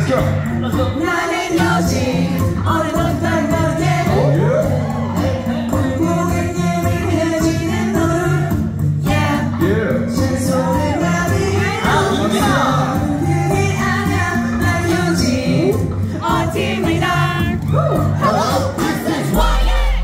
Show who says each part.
Speaker 1: Let's go.
Speaker 2: 나는 여신 어느 못한 거대 모든 일을 해주는 너를 Yeah,
Speaker 1: yeah.
Speaker 2: 신소의 마음이 없어 그게 아냐 난 여신 어팀을 날 Hello, this is Wyatt.